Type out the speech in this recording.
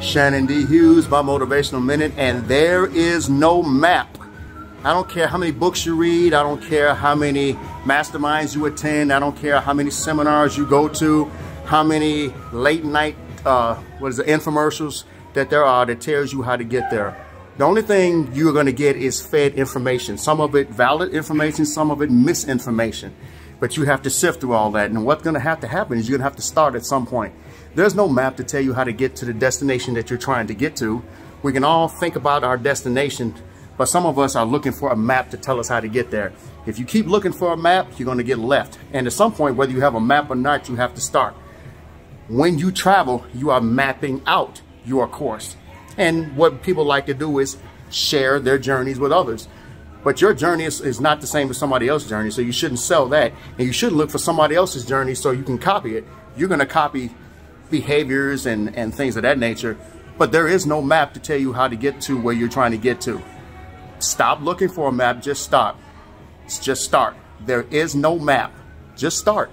Shannon D. Hughes, my Motivational Minute, and there is no map. I don't care how many books you read, I don't care how many masterminds you attend, I don't care how many seminars you go to, how many late night, uh, what is it, infomercials that there are that tells you how to get there. The only thing you're going to get is fed information. Some of it valid information, some of it misinformation. But you have to sift through all that. And what's going to have to happen is you're going to have to start at some point. There's no map to tell you how to get to the destination that you're trying to get to. We can all think about our destination, but some of us are looking for a map to tell us how to get there. If you keep looking for a map, you're going to get left. And at some point, whether you have a map or not, you have to start. When you travel, you are mapping out your course. And what people like to do is share their journeys with others. But your journey is, is not the same as somebody else's journey, so you shouldn't sell that. And you shouldn't look for somebody else's journey so you can copy it. You're going to copy behaviors and, and things of that nature, but there is no map to tell you how to get to where you're trying to get to. Stop looking for a map, just stop. Just start. There is no map. Just start.